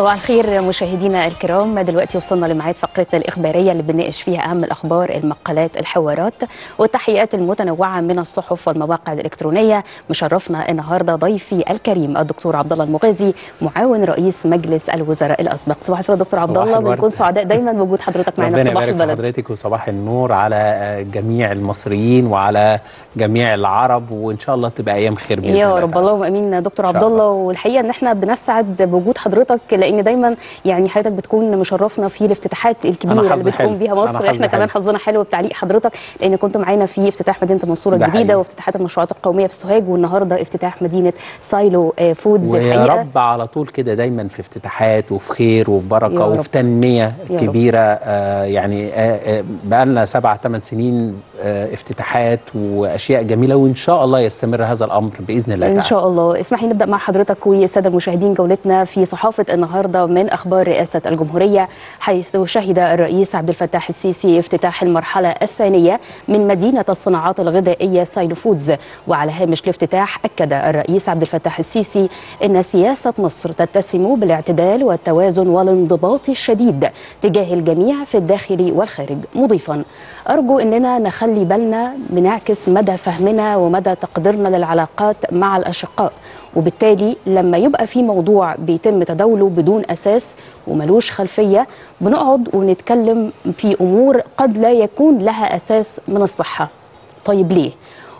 صباح الخير مشاهدينا الكرام. دلوقتي وصلنا لميعاد فقرتنا الإخبارية اللي بنناقش فيها أهم الأخبار المقالات الحوارات والتحقيقات المتنوعة من الصحف والمواقع الإلكترونية. مشرفنا النهاردة ضيفي الكريم الدكتور عبد الله المغازي معاون رئيس مجلس الوزراء الأسبق. صباح الخير دكتور عبد الله. بنكون سعداء دايما بوجود حضرتك معنا. صباح البلد. حضرتك وصباح النور على جميع المصريين وعلى جميع العرب وإن شاء الله تبقى أيام خير بإذن يا الله رب. تعالى. اللهم آمين دكتور إن عبد الله. والحقيقة إن إحنا بنسعد بوجود حضرتك لأن دايما يعني حضرتك بتكون مشرفنا في الافتتاحات الكبيرة اللي بتقوم. بيها مصر إحنا كمان. حظنا حلو بتعليق حضرتك لأن كنت معانا في افتتاح مدينة المنصوره ده الجديدة. وافتتاحات المشروعات القومية في سوهاج والنهاردة افتتاح مدينة سايلو آه، فودز ويا رب على طول كده دايما في افتتاحات وفي خير وفي بركه. وفي تنمية. كبيرة آه يعني آه بقى لنا سبع ثمان سنين آه افتتاحات وأشياء جميلة وإن شاء الله يستمر هذا الأمر بإذن الله إن تعالى شاء الله اسمحي نبدأ مع حضرتك والساده المشاهدين جولتنا في صحافة النهارده من أخبار رئاسة الجمهورية حيث شهد الرئيس عبد الفتاح السيسي افتتاح المرحلة الثانية من مدينة الصناعات الغذائية سايلو فودز. وعلى هامش الافتتاح أكد الرئيس عبد الفتاح السيسي إن سياسة مصر تتسم بالاعتدال والتوازن والانضباط الشديد تجاه الجميع في الداخل والخارج. مضيفا أرجو إننا نخلي بالنا بنعكس مدى فهمنا ومدى تقديرنا للعلاقات مع الأشقاء. وبالتالي لما يبقى في موضوع بيتم تداوله بدون أساس وملوش خلفية بنقعد ونتكلم في أمور قد لا يكون لها أساس من الصحة. طيب ليه؟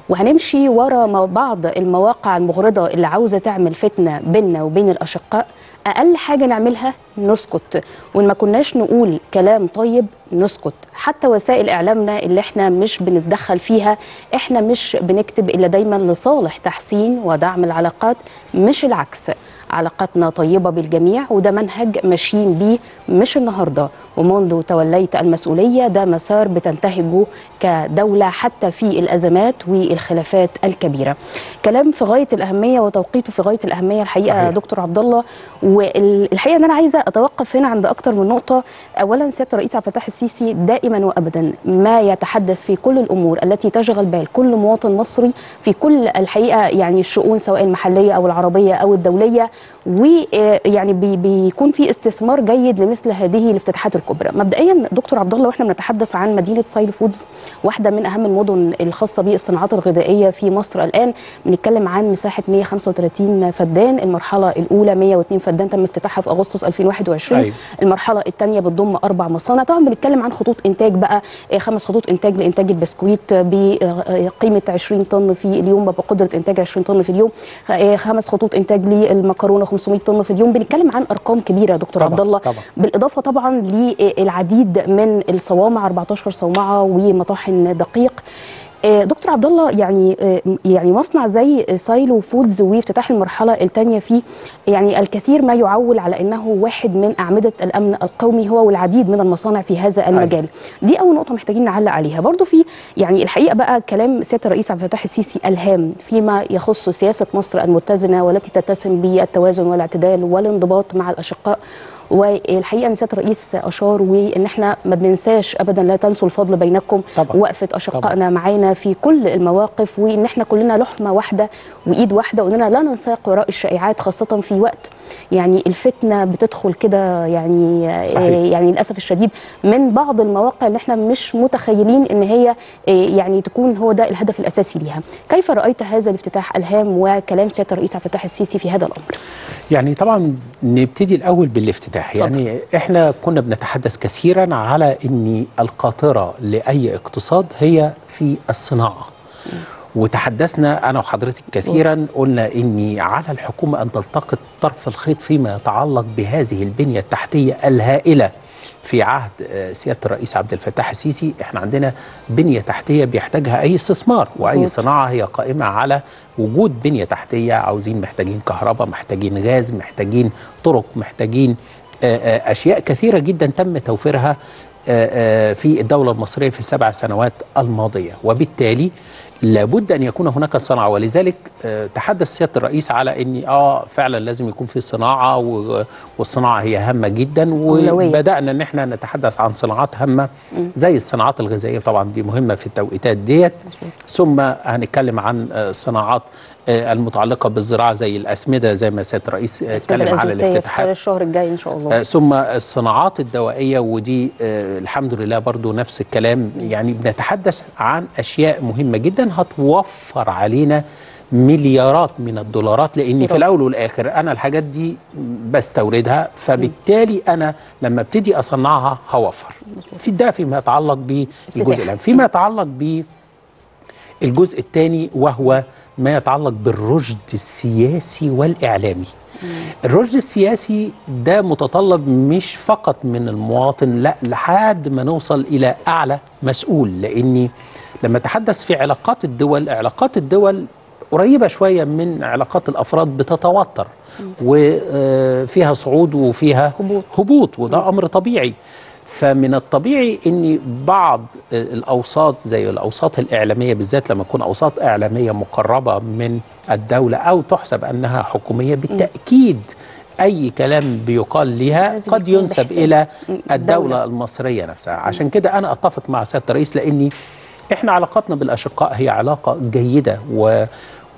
وهنمشي ورا بعض المواقع المغرضة اللي عاوزة تعمل فتنة بيننا وبين الأشقاء أقل حاجة نعملها نسكت وإن ما كناش نقول كلام طيب نسكت. حتى وسائل إعلامنا اللي إحنا مش بنتدخل فيها إحنا مش بنكتب إلا دايما لصالح تحسين ودعم العلاقات مش العكس. علاقتنا طيبة بالجميع وده منهج ماشيين بيه مش النهاردة. ومنذ توليت المسؤولية ده مسار بتنتهجه كدولة حتى في الأزمات والخلافات الكبيرة. كلام في غاية الأهمية وتوقيته في غاية الأهمية الحقيقة صحيح. دكتور عبد الله والحقيقة أن أنا عايزة أتوقف هنا عند أكتر من نقطة. أولا سيادة الرئيس عبد الفتاح السيسي دائما وأبدا ما يتحدث في كل الأمور التي تشغل بال كل مواطن مصري في كل الحقيقة يعني الشؤون سواء المحلية أو العربية أو الدولية. ويعني بي بيكون في استثمار جيد لمثل هذه الافتتاحات الكبرى. مبدئيا دكتور عبد الله وإحنا بنتحدث عن مدينة سايلو فودز واحدة من أهم المدن الخاصة بالصناعات الغذائية في مصر الآن. بنتكلم عن مساحة 135 فدان المرحلة الأولى 102 فدان تم افتتاحها في أغسطس 2021 أيوة. المرحلة الثانية بتضم أربع مصانع. طبعا بنتكلم عن خطوط إنتاج بقى آه، خمس خطوط إنتاج لإنتاج البسكويت بقيمه 20 طن في اليوم بقدرة إنتاج 20 طن في اليوم. آه، خمس خطوط إنتاج للمكرونة 500 طن في اليوم. بنتكلم عن أرقام كبيرة يا دكتور عبد الله. طبعاً. بالإضافة طبعا للعديد من الصوامع 14 صومعه ومطاحن دقيق. دكتور عبد الله يعني آه، يعني مصنع زي سايلو فودز وافتتاح المرحلة الثانية فيه. يعني الكثير ما يعول على إنه واحد من أعمدة الأمن القومي هو والعديد من المصانع في هذا المجال. دي أول نقطة محتاجين نعلق عليها. برضو في يعني الحقيقة بقى كلام سيادة الرئيس عبد الفتاح السيسي ألهام فيما يخص سياسة مصر المتزنة والتي تتسم بالتوازن والاعتدال والانضباط مع الأشقاء. والحقيقة ان سياده الرئيس أشار وإن إحنا ما بننساش ابدا لا تنسوا الفضل بينكم طبعاً. وقفه أشقائنا معانا في كل المواقف وإن إحنا كلنا لحمة واحدة وإيد واحدة وإننا لا ننساق وراء الشائعات خاصة في وقت يعني الفتنة بتدخل كده يعني صحيح. آه، يعني للأسف الشديد من بعض المواقع اللي إحنا مش متخيلين إن هي آه، يعني تكون هو ده الهدف الأساسي ليها كيف رأيت هذا الافتتاح ألهام وكلام سيادة الرئيس عبد الفتاح السيسي في هذا الأمر يعني طبعا نبتدي الأول بالافتتاح اتفضل. يعني إحنا كنا بنتحدث كثيرا على إن القاطرة لأي اقتصاد هي في الصناعة. وتحدثنا أنا وحضرتك كثيرا قلنا إن على الحكومة أن تلتقط طرف الخيط فيما يتعلق بهذه البنية التحتية الهائلة في عهد آه، سيادة الرئيس عبد الفتاح السيسي. إحنا عندنا بنية تحتية بيحتاجها أي استثمار وأي. صناعة هي قائمة على وجود بنية تحتية. عاوزين محتاجين كهرباء محتاجين غاز محتاجين طرق محتاجين آه، آه، أشياء كثيرة جدا تم توفيرها آه، آه، في الدولة المصرية في السبع سنوات الماضية. وبالتالي لابد أن يكون هناك صناعة. ولذلك آه، تحدث سيادة الرئيس على إن آه فعلا لازم يكون في صناعة و- والصناعة هي هامة جدا. وبدأنا إن إحنا نتحدث عن صناعات هامة زي الصناعات الغذائية. طبعا دي مهمة في التوقيتات ديت. ثم هنتكلم عن آه، الصناعات آه، المتعلقة بالزراعة زي الأسمدة زي ما سيادة الرئيس آه، اتكلم على في الافتتاحات الشهر الجاي إن شاء الله. آه، ثم الصناعات الدوائية ودي آه، الحمد لله برضو نفس الكلام. يعني بنتحدث عن أشياء مهمة جدا هتوفر علينا مليارات من الدولارات لأني في استيراد. الأول والآخر أنا الحاجات دي بستوردها فبالتالي أنا لما ابتدي أصنعها هوفر. في ده فيما يتعلق بالجزء. الأول. فيما يتعلق ب الجزء الثاني وهو ما يتعلق بالرشد السياسي والإعلامي. الرشد السياسي ده متطلب مش فقط من المواطن لا لحد ما نوصل إلى أعلى مسؤول. لأني لما تحدث في علاقات الدول علاقات الدول قريبة شوية من علاقات الأفراد بتتوتر وفيها صعود وفيها هبوط. هبوط وده أمر طبيعي. فمن الطبيعي إن بعض الأوساط زي الأوساط الإعلامية بالذات لما تكون أوساط إعلامية مقربة من الدولة أو تحسب أنها حكومية بالتأكيد أي كلام بيقال لها لازم قد ينسب إلى الدولة. الدولة المصرية نفسها. عشان كده أنا أتفق مع سيادة الرئيس لاني إحنا علاقاتنا بالأشقاء هي علاقة جيدة و-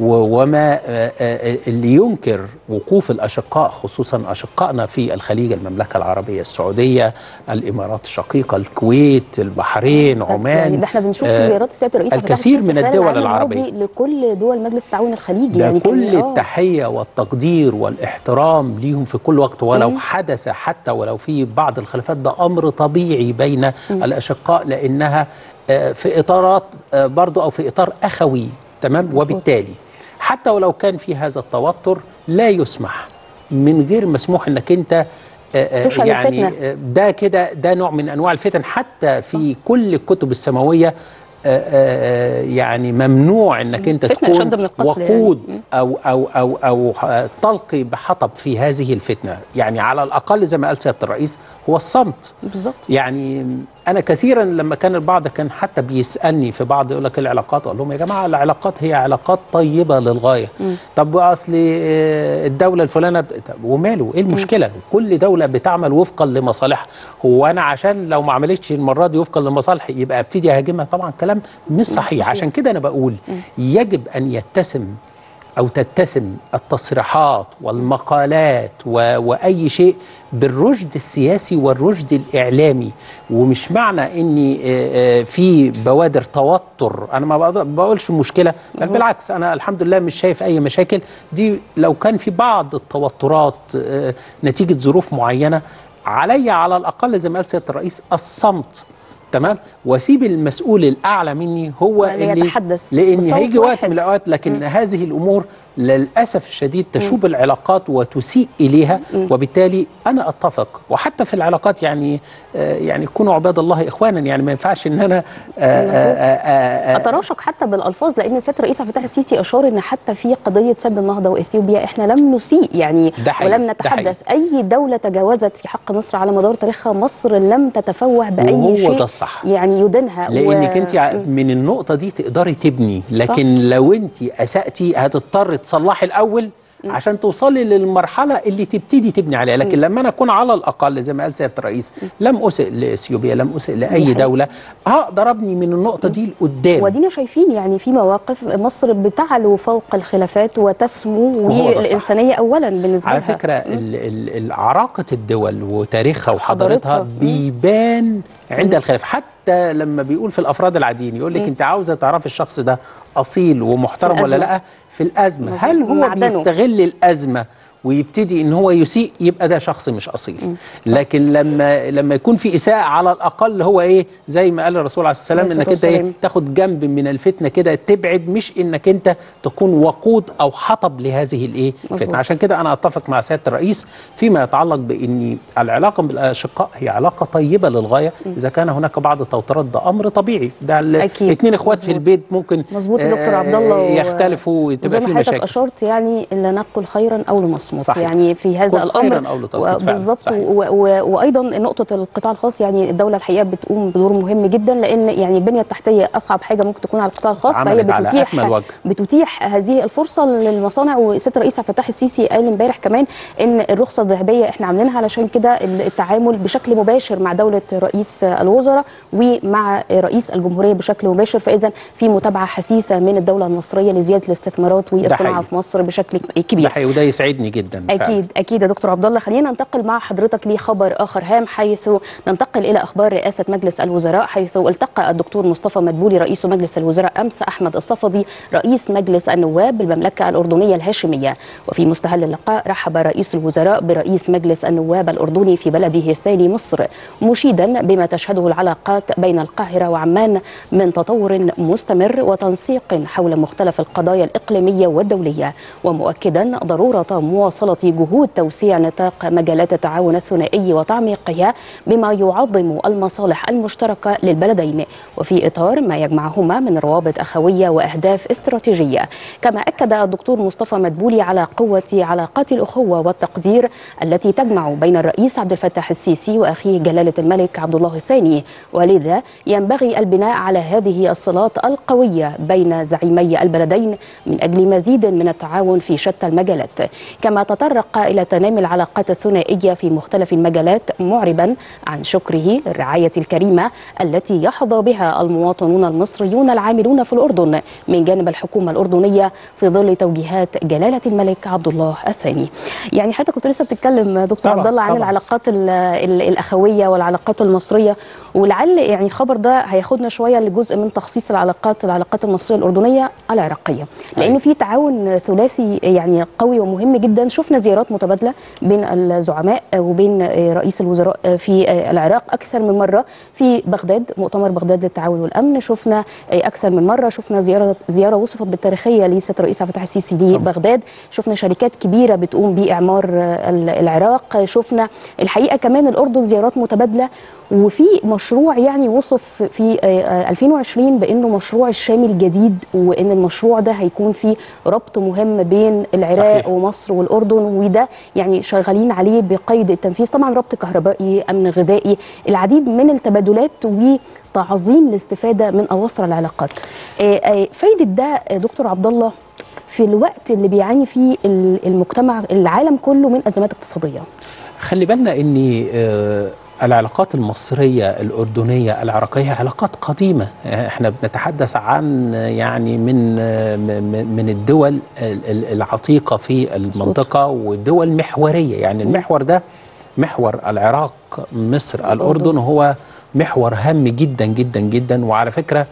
وما آه، آه، اللي ينكر وقوف الأشقاء خصوصا أشقائنا في الخليج المملكة العربية السعودية الإمارات الشقيقة الكويت البحرين عمان يعني ده إحنا بنشوف آه، زيارات السيد الرئيس الكثير من الدول. الماضي لكل دول مجلس التعاون الخليجي. يعني كل آه. التحية والتقدير والإحترام ليهم في كل وقت ولو حدث حتى ولو في بعض الخلافات ده أمر طبيعي بين الأشقاء لأنها آه، في إطارات آه، برضو أو في إطار أخوي تمام؟ وبالتالي حتى ولو كان في هذا التوتر لا يسمح. من غير مسموح إنك أنت آه، آه، يعني. آه، ده كده ده نوع من أنواع الفتن. حتى في كل الكتب السماوية يعني ممنوع إنك أنت تكون القتل وقود يعني. أو أو أو أو آه، تلقي بحطب في هذه الفتنة. يعني على الأقل زي ما قال سيادة الرئيس هو الصمت. بالظبط يعني أنا كثيرا لما كان البعض كان حتى بيسألني في بعض يقول لك العلاقات أقول لهم يا جماعة العلاقات هي علاقات طيبة للغاية. طب أصل آه، الدولة ب- طب وماله؟ إيه المشكلة؟ كل دولة بتعمل وفقا لمصالحها. هو أنا عشان لو ما عملتش المرة دي وفقا لمصالحي يبقى أبتدي أهاجمها؟ طبعا كلام مش صحيح. عشان كده أنا بقول يجب أن يتسم أو تتسم التصريحات والمقالات و... وأي شيء بالرشد السياسي والرشد الإعلامي. ومش معنى إني آه، آه، في بوادر توتر. أنا ما بقولش مشكلة بل بالعكس أنا الحمد لله مش شايف أي مشاكل. دي لو كان في بعض التوترات آه، نتيجة ظروف معينة علي على الأقل زي ما قال سيادة الرئيس الصمت تمام؟ واسيب المسؤول الأعلى مني هو اللي يتحدث. لأن هيجي وقت. من الأوقات لكن هذه الأمور للأسف الشديد تشوب العلاقات وتسيء إليها وبالتالي أنا أتفق. وحتى في العلاقات يعني آه يعني كونوا عباد الله إخوانا يعني ما ينفعش إن أنا آه آه أتراشق حتى بالألفاظ لأن سيادة الرئيس عبد الفتاح السيسي أشار إن حتى في قضية سد النهضة وإثيوبيا إحنا لم نسيء يعني ولم ده نتحدث. أي دولة تجاوزت في حق مصر على مدار تاريخها مصر لم تتفوه بأي وهو شيء ده الصح. يعني يدينها. لأنك أنت ع- من النقطة دي تقدري تبني لكن لو أنت أسأتي هتضطر تصلحي الأول عشان توصلي للمرحلة اللي تبتدي تبني عليها. لكن لما أنا أكون على الأقل زي ما قال سيادة الرئيس لم أسئ لاثيوبيا لم أسئ لأي. دولة هقدر أبني من النقطة دي لقدام. ودينا شايفين يعني في مواقف مصر بتعلو فوق الخلافات وتسمو الصح. والإنسانية أولا بالنسبة على لها. فكرة عراقة الدول وتاريخها وحضارتها حضارتها. بيبان عند الخلاف. حتى لما بيقول في الأفراد العاديين يقول لك أنت عاوزة تعرفي الشخص ده أصيل ومحترم ولا. لأ في الأزمة. هل هو. بيستغل الأزمة ويبتدي إن هو يسيء يبقى ده شخص مش أصيل. لكن لما لما يكون في إساءة على الأقل هو إيه؟ زي ما قال الرسول عليه السلام إنك أنت إيه. تاخد جنب من الفتنة كده تبعد مش إنك أنت تكون وقود أو حطب لهذه الإيه. الفتنه عشان كده أنا أتفق مع سيادة الرئيس فيما يتعلق بان العلاقة بالأشقاء هي علاقة طيبة للغاية. إذا كان هناك بعض التوترات ده أمر طبيعي. ده. الاثنين إخوات في. البيت ممكن مظبوط دكتور آه، عبد الله. يختلفوا وتبقى ما في حضرتك مشاكل. أشرت يعني لا نقل خيرا أو لمصر. لتصمت صحيح. يعني في هذا الأمر. بالظبط وأيضا نقطة القطاع الخاص يعني الدولة الحقيقة بتقوم بدور مهم جدا لأن يعني البنية التحتية أصعب حاجة ممكن تكون على القطاع الخاص فهي بتتيح. بتتيح هذه الفرصة للمصانع وسيادة الرئيس عبد الفتاح السيسي قال امبارح كمان إن الرخصة الذهبية إحنا عاملينها علشان كده التعامل بشكل مباشر مع دولة رئيس الوزراء ومع رئيس الجمهورية بشكل مباشر فاذا في متابعة حثيثة من الدولة المصرية لزيادة الاستثمارات والصناعة. في مصر بشكل ده كبير حقيقي وده يسعدني جدا فعلاً. أكيد أكيد يا دكتور عبد الله. خلينا ننتقل مع حضرتك لخبر آخر هام حيث ننتقل إلى أخبار رئاسة مجلس الوزراء حيث التقى الدكتور مصطفى مدبولي رئيس مجلس الوزراء أمس أحمد الصفدي رئيس مجلس النواب بالمملكة الأردنية الهاشمية. وفي مستهل اللقاء رحب رئيس الوزراء برئيس مجلس النواب الأردني في بلده الثاني مصر مشيدا بما تشهده العلاقات بين القاهرة وعمان من تطور مستمر وتنسيق حول مختلف القضايا الإقليمية والدولية. ومؤكدا ضرورة مواصلة جهود توسيع نطاق مجالات التعاون الثنائي وتعميقها بما يعظم المصالح المشتركة للبلدين وفي إطار ما يجمعهما من روابط أخوية وأهداف استراتيجية. كما أكد الدكتور مصطفى مدبولي على قوة علاقات الأخوة والتقدير التي تجمع بين الرئيس عبد الفتاح السيسي واخيه جلالة الملك عبد الله الثاني. ولذا ينبغي البناء على هذه الصلات القوية بين زعيمي البلدين من أجل مزيد من التعاون في شتى المجالات. كما تطرق إلى تنامي العلاقات الثنائية في مختلف المجالات معربا عن شكره للرعايه الكريمة التي يحظى بها المواطنون المصريون العاملون في الأردن من جانب الحكومة الأردنية في ظل توجيهات جلالة الملك عبد الله الثاني. يعني حضرتك كنت لسه بتتكلم دكتور عبد الله عن طبعاً. العلاقات ال- ال- الأخوية والعلاقات المصرية ولعل يعني الخبر ده هياخدنا شوية لجزء من تخصيص العلاقات العلاقات المصرية الأردنية العراقية. لأن أيوة. في تعاون ثلاثي يعني قوي ومهم جدا. شفنا زيارات متبادلة بين الزعماء وبين رئيس الوزراء في العراق أكثر من مرة. في بغداد مؤتمر بغداد للتعاون والأمن. شفنا أكثر من مرة شفنا زيارة زيارة وصفت بالتاريخية لسيادة الرئيس عبد الفتاح السيسي لبغداد شفنا شركات كبيرة بتقوم بإعمار ال- العراق. شفنا الحقيقة كمان الأردن زيارات متبادلة. وفي مشروع يعني وصف في آه، آه، 2020 بأنه مشروع الشام الجديد وإن المشروع ده هيكون فيه ربط مهم بين العراق صحيح. ومصر والأردن وده يعني شغالين عليه بقيد التنفيذ. طبعا ربط كهربائي أمن غذائي العديد من التبادلات وتعظيم الاستفادة من أواصر العلاقات. آه، آه، فايده ده آه، دكتور عبد الله في الوقت اللي بيعاني فيه ال- المجتمع العالم كله من أزمات اقتصادية. خلي بالنا ان آه، العلاقات المصرية الأردنية العراقية علاقات قديمة. إحنا بنتحدث عن يعني من من الدول ال- ال- العتيقة في المنطقة ودول محورية. يعني المحور ده محور العراق مصر الأردن هو محور هام جدا جدا جدا. وعلى فكرة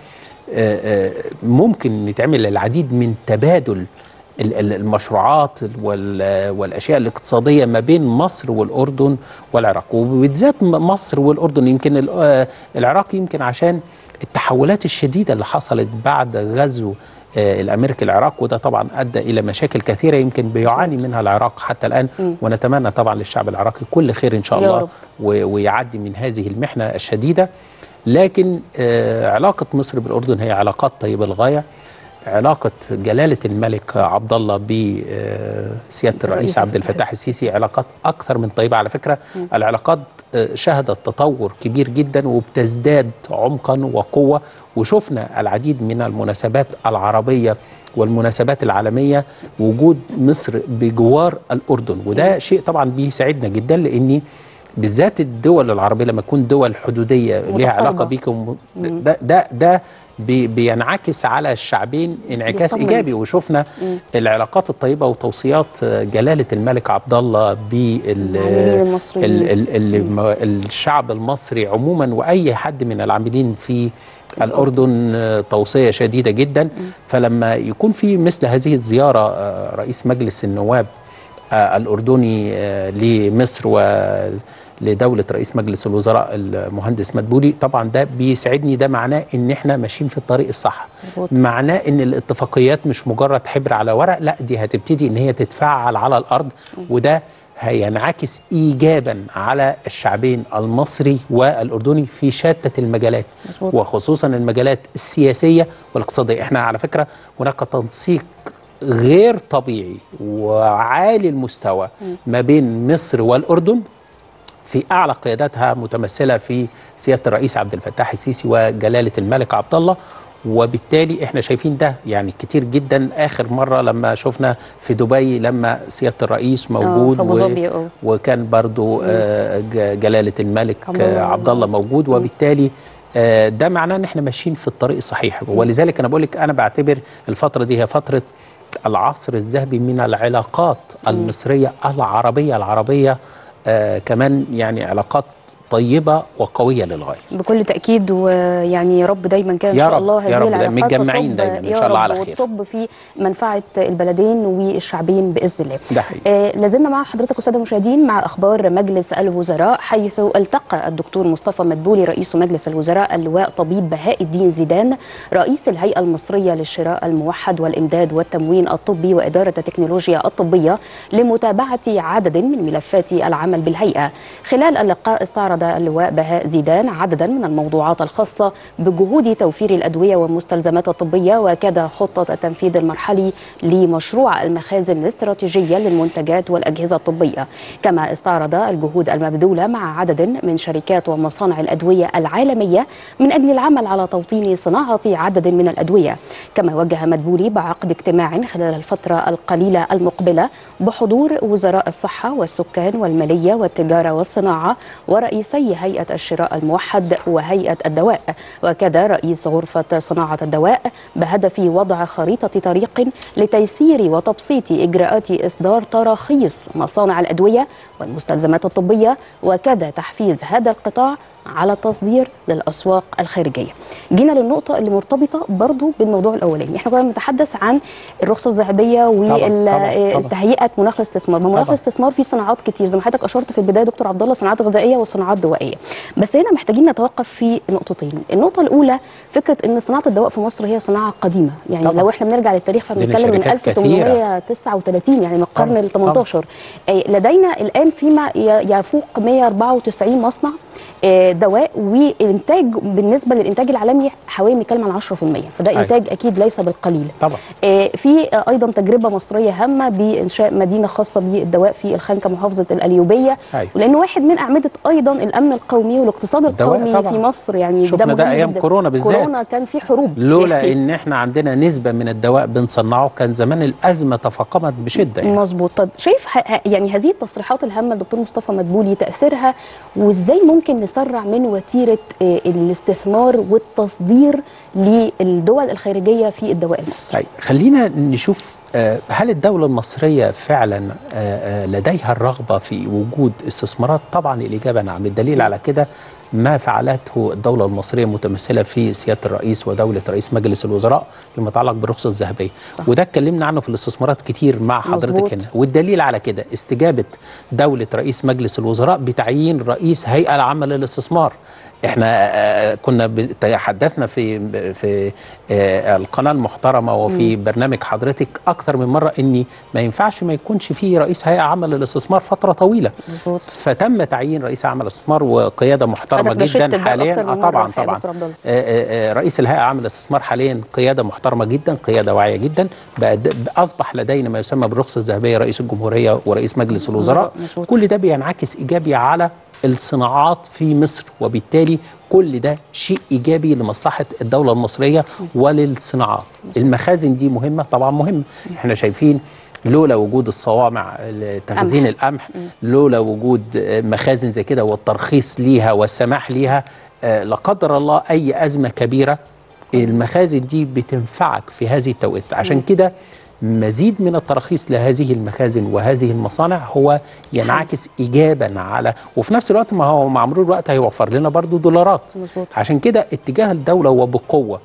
آه، آه، ممكن يتعمل العديد من تبادل المشروعات وال- والأشياء الاقتصادية ما بين مصر والأردن والعراق. وبالذات مصر والأردن يمكن آه، العراق يمكن عشان التحولات الشديدة اللي حصلت بعد غزو آه، الامريكي العراق. وده طبعا أدى إلى مشاكل كثيرة يمكن بيعاني منها العراق حتى الآن. ونتمنى طبعا للشعب العراقي كل خير إن شاء الله ويعدي من هذه المحنة الشديدة. لكن آه، علاقة مصر بالأردن هي علاقات طيبة للغايه علاقة جلالة الملك عبد الله بسيادة الرئيس عبد الفتاح السيسي علاقات أكثر من طيبة على فكرة. العلاقات آه، شهدت تطور كبير جدا وبتزداد عمقا وقوة. وشفنا العديد من المناسبات العربية والمناسبات العالمية وجود مصر بجوار الأردن. وده شيء طبعا بيساعدنا جدا لأني بالذات الدول العربية لما تكون دول حدودية لها علاقة متقاربة. بيكم ده ده ده بي بينعكس على الشعبين انعكاس بيطمن. إيجابي. وشفنا العلاقات الطيبة وتوصيات جلالة الملك عبد الله بال العاملين المصريين. ال- ال- ال- الشعب المصري عموما وأي حد من العاملين في الأردن. توصية شديدة جدا. فلما يكون في مثل هذه الزيارة آه، رئيس مجلس النواب آه، الأردني آه، ولدولة رئيس مجلس الوزراء المهندس مدبولي طبعا ده بيسعدني ده معناه إن إحنا ماشيين في الطريق الصح. معناه إن الاتفاقيات مش مجرد حبر على ورق لا دي هتبتدي إن هي تتفعل على الأرض وده هينعكس ايجابا على الشعبين المصري والأردني في شتى المجالات. وخصوصا المجالات السياسية والاقتصادية. إحنا على فكرة هناك تنسيق غير طبيعي وعالي المستوى ما بين مصر والأردن في أعلى قياداتها متمثلة في سيادة الرئيس عبد الفتاح السيسي وجلالة الملك عبد الله. وبالتالي إحنا شايفين ده يعني كتير جدا. آخر مرة لما شفنا في دبي لما سيادة الرئيس موجود في أبو ظبي، آه. وكان برضو آه، جلالة الملك عبد الله. آه، موجود وبالتالي آه، ده معناه إن إحنا ماشيين في الطريق الصحيح. ولذلك أنا بقول لك أنا بعتبر الفترة دي هي فترة العصر الذهبي من العلاقات المصرية العربية العربية آه كمان يعني علاقات طيبة وقوية للغاية بكل تأكيد ويعني يا رب دايما كده إن يا شاء الله يا هذه رب، العلاقات متجمعين دايماً يا شاء الله على خير. وتصب في منفعة البلدين والشعبين بإذن الله ده حقيقي. آه لازلنا مع حضرتك الساده المشاهدين مع أخبار مجلس الوزراء حيث التقى الدكتور مصطفى مدبولي رئيس مجلس الوزراء اللواء طبيب بهاء الدين زيدان رئيس الهيئة المصرية للشراء الموحد والإمداد والتموين الطبي وإدارة التكنولوجيا الطبية لمتابعة عدد من ملفات العمل بالهيئة خلال اللقاء استعرض اللواء بهاء زيدان عددا من الموضوعات الخاصة بجهود توفير الأدوية والمستلزمات الطبية وكذا خطة التنفيذ المرحلي لمشروع المخازن الاستراتيجية للمنتجات والأجهزة الطبية. كما استعرض الجهود المبذولة مع عدد من شركات ومصانع الأدوية العالمية من أجل العمل على توطين صناعة عدد من الأدوية. كما وجه مدبولي بعقد اجتماع خلال الفترة القليلة المقبلة بحضور وزراء الصحة والسكان والمالية والتجارة والصناعة ورئيسي هيئة الشراء الموحد وهيئة الدواء. وكذا رئيس غرفة صناعة الدواء بهدف وضع خريطة طريق لتيسير وتبسيط إجراءات إصدار تراخيص مصانع الأدوية والمستلزمات الطبية. وكذا تحفيز هذا القطاع على التصدير للأسواق الخارجية. جينا للنقطة اللي مرتبطة برضو بالموضوع الأولاني، إحنا كنا بنتحدث عن الرخصة الذهبية. وتهيئه مناخ الاستثمار، مناخ. الاستثمار فيه صناعات كتير زي ما حضرتك أشرت في البداية دكتور عبد الله صناعات غذائية وصناعات دوائية. بس هنا محتاجين نتوقف في نقطتين، النقطة الأولى فكرة إن صناعة الدواء في مصر هي صناعة قديمة، يعني طبعاً. لو إحنا بنرجع للتاريخ فبنتكلم من شركات كثيرة. 1839 يعني من القرن ال 18 أي لدينا الآن فيما يفوق 194 مصنع آه، دواء والإنتاج بالنسبة للإنتاج العالمي حوالي بنتكلم عن 10% فده أيوة. إنتاج أكيد ليس بالقليل طبعا آه، في أيضا تجربة مصرية هامة بإنشاء مدينة خاصة بالدواء في الخنكه محافظة القليوبية أيوة. ولأنه واحد من أعمدة أيضا الأمن القومي والاقتصاد القومي طبعاً. في مصر يعني شفنا ده جداً. كورونا بالذات. كورونا كان في حروب لولا إن إحنا عندنا نسبة من الدواء بنصنعه كان زمان الأزمة تفاقمت بشدة يعني. مظبوط طب شايف يعني هذه التصريحات الهامة للدكتور مصطفى مدبولي تأثيرها وإزاي ممكن نسرع من وتيرة آه، الاستثمار والتصدير للدول الخارجية في الدواء المصري طيب خلينا نشوف آه، هل الدولة المصرية فعلا آه، لديها الرغبة في وجود استثمارات؟ طبعا الإجابة نعم، الدليل على كده ما فعلته الدولة المصرية متمثلة في سيادة الرئيس ودولة رئيس مجلس الوزراء فيما يتعلق بالرخصة الذهبية، وده اتكلمنا عنه في الاستثمارات كتير مع حضرتك مظبوط. هنا، والدليل على كده استجابة دولة رئيس مجلس الوزراء بتعيين رئيس هيئة العامة للاستثمار. إحنا آه، كنا تحدثنا في في آه، القناة المحترمة وفي برنامج حضرتك أكثر من مرة إني ما ينفعش ما يكونش في رئيس هيئة عامة للاستثمار فترة طويلة. فتم تعيين رئيس عام الاستثمار وقيادة محترمة بشدت جدا حاليا. مرة طبعا. طبعا. آه، آه، آه، رئيس الهيئة عام الاستثمار حاليا قيادة محترمة جدا قيادة واعية جدا. أصبح لدينا ما يسمى بالرخصة الذهبية رئيس الجمهورية ورئيس مجلس الوزراء. مظبوط. كل ده بينعكس إيجابي على الصناعات في مصر وبالتالي كل ده شيء إيجابي لمصلحة الدولة المصرية وللصناعات. المخازن دي مهمة؟ طبعا مهمة. إحنا شايفين لولا وجود الصوامع لتخزين القمح لولا وجود مخازن زي كده والترخيص ليها والسماح ليها آه، لا قدر الله أي أزمة كبيرة المخازن دي بتنفعك في هذه التوقيت. عشان كده مزيد من التراخيص لهذه المخازن وهذه المصانع هو ينعكس ايجابا على وفي نفس الوقت ما هو مع مرور الوقت هيوفر لنا برضو دولارات. عشان كده اتجاه الدولة وبقوة.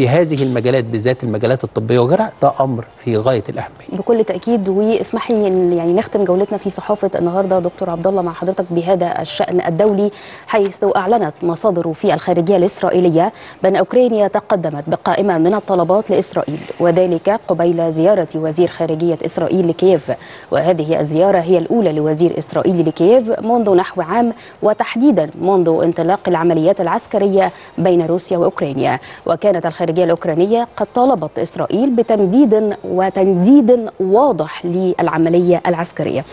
في هذه المجالات بالذات المجالات الطبية وغيرها ده أمر في غاية الأهمية. بكل تأكيد واسمح لي إن يعني نختم جولتنا في صحافة النهارده. دكتور عبد الله مع حضرتك بهذا الشأن الدولي حيث أعلنت مصادر في الخارجية الإسرائيلية بأن أوكرانيا تقدمت بقائمة من الطلبات لإسرائيل وذلك قبيل زيارة وزير خارجية إسرائيل لكييف. وهذه الزيارة هي الأولى لوزير إسرائيل لكييف منذ نحو عام وتحديدا منذ انطلاق العمليات العسكرية بين روسيا وأوكرانيا. وكانت الخارجية الخارجية الأوكرانية قد طالبت إسرائيل بتمديد وتنديد واضح للعملية العسكرية.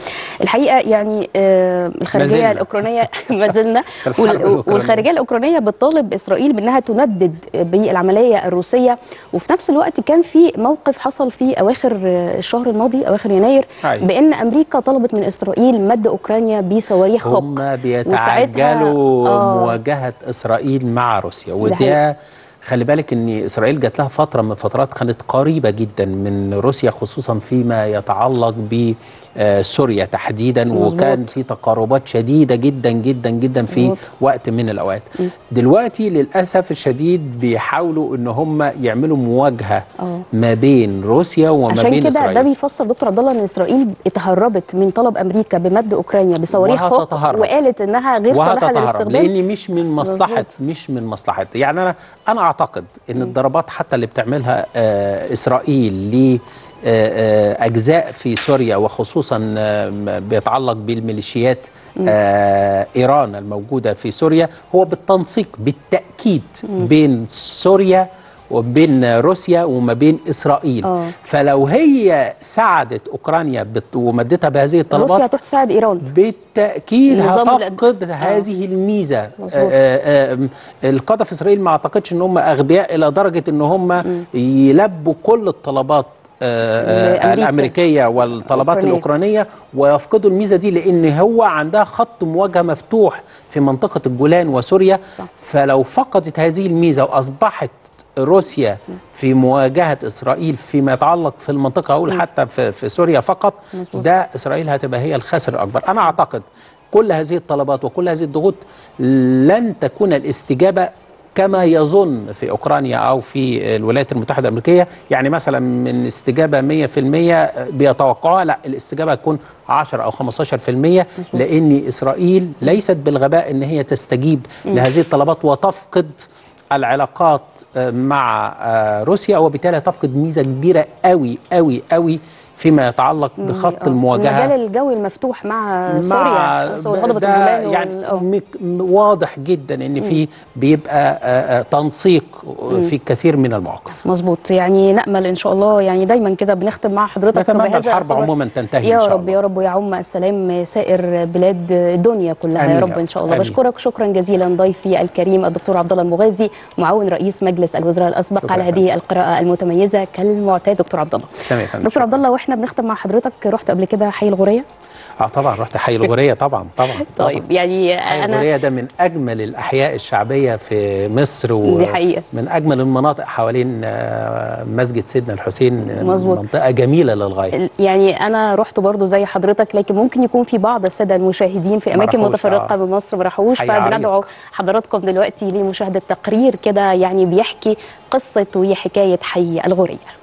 الحقيقة يعني آه، الخارجية زلنا. الأوكرانية ما زلنا في الحرب وال- الأوكرانية. والخارجية الأوكرانية بتطالب إسرائيل بأنها تندد بالعملية الروسية وفي نفس الوقت كان في موقف حصل في أواخر آه، الشهر الماضي أواخر يناير أيوة. بأن أمريكا طلبت من إسرائيل مد أوكرانيا بصواريخ هم بيتعجلوا آه. مواجهة إسرائيل مع روسيا ده وده. خلي بالك إن إسرائيل جات لها فترة من فترات كانت قريبة جدا من روسيا خصوصا فيما يتعلق بسوريا تحديدا مظبوط. وكان في تقاربات شديدة جدا جدا جدا في مظبوط. وقت من الأوقات دلوقتي للأسف الشديد بيحاولوا إن هم يعملوا مواجهة آه. ما بين روسيا وما عشان بين كده إسرائيل ده بيفسر دكتور عبد الله إن إسرائيل اتهربت من طلب أمريكا بمد أوكرانيا بصواريخ. وقالت إنها غير صالحة للاستخدام لأن مش من مصلحة. مش من مصلحة يعني أنا أنا أعتقد إن الضربات حتى اللي بتعملها آه إسرائيل ل آه، آه، أجزاء في سوريا وخصوصا بيتعلق بالميليشيات إيران الموجودة في سوريا هو بالتنسيق بالتأكيد بين سوريا وبين روسيا وما بين إسرائيل آه. فلو هي ساعدت أوكرانيا بت- ومدتها بهذه الطلبات روسيا هتروح تساعد إيران بالتأكيد هتفقد الأد- هذه الميزة. آه، آه، آه، القاده في إسرائيل ما أعتقدش إن هم أغبياء إلى درجة إن هم يلبوا كل الطلبات آه، آه، لأمريكا. الأمريكية والطلبات الأوكرانية. الأوكرانية ويفقدوا الميزة دي لأن هو عندها خط مواجهة مفتوح في منطقة الجولان وسوريا صح. فلو فقدت هذه الميزة وأصبحت روسيا في مواجهة إسرائيل فيما يتعلق في المنطقة أقول حتى في, في سوريا فقط. ده إسرائيل هتبقى هي الخاسر الأكبر. أنا أعتقد كل هذه الطلبات وكل هذه الضغوط لن تكون الاستجابة كما يظن في أوكرانيا أو في الولايات المتحدة الأمريكية. يعني مثلا من استجابة 100% بيتوقعوها لا الاستجابة هتكون 10 أو 15% لأن إسرائيل ليست بالغباء إن هي تستجيب لهذه الطلبات وتفقد العلاقات آه، مع آه، روسيا وبالتالي تفقد ميزة كبيرة قوي قوي قوي فيما يتعلق بخط آه. المواجهة المجال الجوي المفتوح مع, مع سوريا ده وال- يعني واضح جدا إن في بيبقى آه، آه، تنسيق في كثير من المواقف مظبوط يعني نأمل إن شاء الله يعني دايما كده بنختم مع حضرتك نتمنى بهذا الحرب. عموما تنتهي يا ان شاء رب الله يا رب ويعم السلام سائر بلاد الدنيا كلها يا رب. إن شاء الله آمين. بشكرك شكرا جزيلا ضيفي الكريم الدكتور عبد الله المغازي معاون رئيس مجلس الوزراء الأسبق على هذه القراءة المتميزة كالمعتاد دكتور عبد الله دكتور. عبد الله وإحنا بنختم مع حضرتك رحت قبل كده حي الغورية آه طبعا رحت حي الغورية طبعا طبعا طبعا طيب يعني حي أنا الغورية ده من أجمل الأحياء الشعبية في مصر دي حقيقة. من أجمل المناطق حوالين آه، مسجد سيدنا الحسين مظبوط. منطقة جميلة للغاية يعني أنا رحت برضو زي حضرتك لكن ممكن يكون في بعض السادة المشاهدين في ما اماكن متفرقة آه. بمصر ما راحوش. فبندعو حضراتكم دلوقتي لمشاهدة تقرير كده يعني بيحكي قصة وحكايه حي الغورية